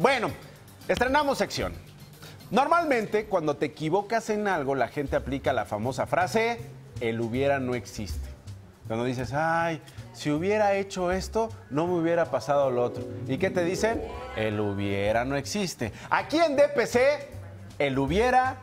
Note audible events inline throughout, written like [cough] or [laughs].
Bueno, estrenamos sección. Normalmente, cuando te equivocas en algo, la gente aplica la famosa frase, el hubiera no existe. Cuando dices, ay, si hubiera hecho esto, no me hubiera pasado lo otro. ¿Y qué te dicen? El hubiera no existe. Aquí en DPC, el hubiera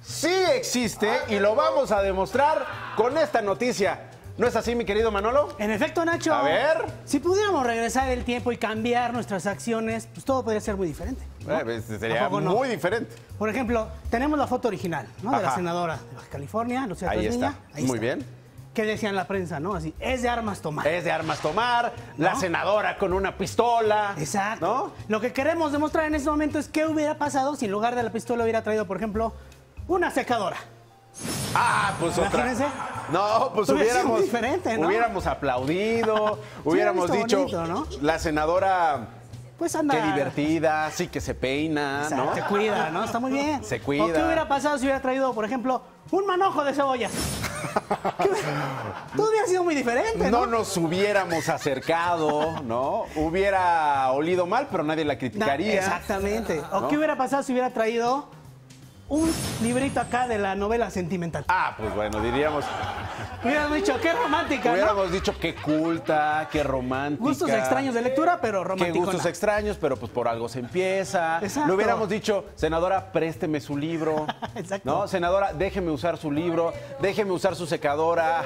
sí existe y lo vamos a demostrar con esta noticia. ¿No es así, mi querido Manolo? En efecto, Nacho. A ver. Si pudiéramos regresar el tiempo y cambiar nuestras acciones, pues todo podría ser muy diferente. ¿no? Eh, pues, sería muy diferente. Por ejemplo, tenemos la foto original, ¿no? De la senadora de Baja California, Lucía Ahí está. Muy bien. ¿Qué decían la prensa, no? Así, es de armas tomar. Es de armas tomar, la senadora con una pistola. Exacto. ¿No? Lo que queremos demostrar en este momento es qué hubiera pasado si en lugar de la pistola hubiera traído, por ejemplo, una secadora. Ah, pues otra. No, pues hubiéramos, diferente, ¿no? hubiéramos aplaudido, hubiéramos dicho, bonito, ¿no? la senadora, Pues anda. qué divertida, sí que se peina, Exacto, ¿no? Se cuida, ¿no? Está muy bien. Se cuida. ¿O qué hubiera pasado si hubiera traído, por ejemplo, un manojo de cebollas? [laughs] ¿Qué hubiera- Todo hubiera sido muy diferente, ¿no? No nos hubiéramos acercado, ¿no? Hubiera olido mal, pero nadie la criticaría. Exactamente. ¿O ¿No? qué hubiera pasado si hubiera traído un librito acá de la novela sentimental? Ah, pues bueno, diríamos, Hubiéramos dicho, qué romántica, ¿no? hubiéramos dicho qué culta, qué romántica. Gustos extraños de lectura, pero Qué romántico. gustos extraños, pero pues por algo se empieza. Exacto. Le hubiéramos dicho, senadora, présteme su libro. [laughs] Exacto. No, senadora, déjeme usar su libro, déjeme usar su secadora.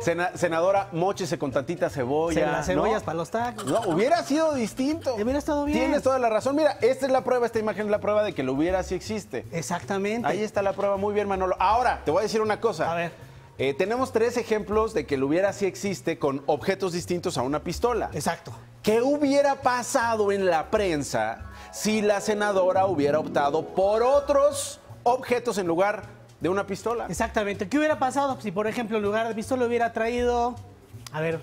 Sena- senadora, móchese con tantita cebolla. Las cebollas ¿no? para los tacos. No, hubiera sido distinto. Hubiera estado bien. Tienes toda la razón. Mira, esta es la prueba, esta imagen es la prueba de que lo hubiera sí existe. Exactamente. Ahí está la prueba, muy bien, Manolo. Ahora, te voy a decir una cosa. A ver. Eh, tenemos tres ejemplos de que lo hubiera sí existe con objetos distintos a una pistola. Exacto. ¿Qué hubiera pasado en la prensa si la senadora hubiera optado por otros objetos en lugar de una pistola? Exactamente. ¿Qué hubiera pasado si, por ejemplo, en lugar de pistola hubiera traído. A ver.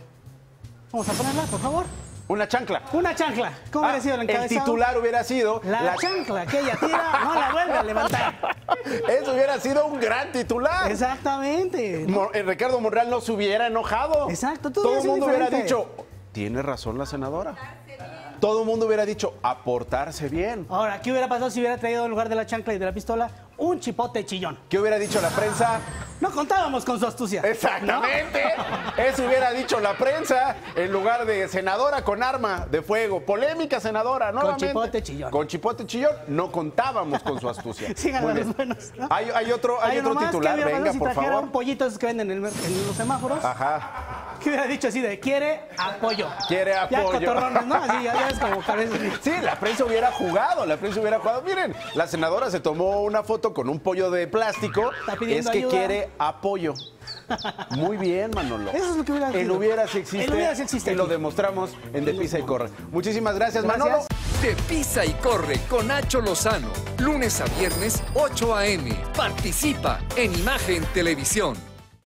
Vamos a ponerla, por favor. Una chancla. Una chancla. ¿Cómo Ah, hubiera sido el el encabezado? titular hubiera sido La, chancla que ella tira, no la vuelve a levantar. [laughs] Eso hubiera sido un gran titular. Exactamente. Mo- eh, Ricardo Monreal no se hubiera enojado. Exacto, todo todo el mundo hubiera dicho, tiene razón la senadora. Todo el mundo hubiera dicho, aportarse bien. Ahora, ¿qué hubiera pasado si hubiera traído en lugar de la chancla y de la pistola un chipote chillón? ¿Qué hubiera dicho la prensa? No contábamos con su astucia. Exactamente. Eso hubiera dicho la prensa en lugar de senadora con arma de fuego. Polémica senadora, ¿no? chipote chillón. Con chipote chillón. No contábamos con su astucia. [laughs] Sigan los buenos. ¿no? Hay, hay otro, hay otro titular. ¿qué hubiera Venga, si por favor. un pollito esos que venden en los semáforos? Ajá. ¿Qué hubiera dicho así de quiere apoyo? Quiere Ya apoyo. cotorrones, ¿no? Así, ya, ya es como. Sí, la prensa hubiera jugado, la prensa hubiera jugado. Miren, la senadora se tomó una foto con un pollo de plástico. Está pidiendo es que ayuda. quiere apoyo. Muy bien, Manolo. Eso es lo que hubiera El sido. hubiera sí existe. El hubiera sí existe Y lo demostramos en De Pisa y Corre. Muchísimas gracias, Gracias. Manolo. De Pisa y Corre con Nacho Lozano. Lunes a viernes, 8 a.m. Participa en Imagen Televisión.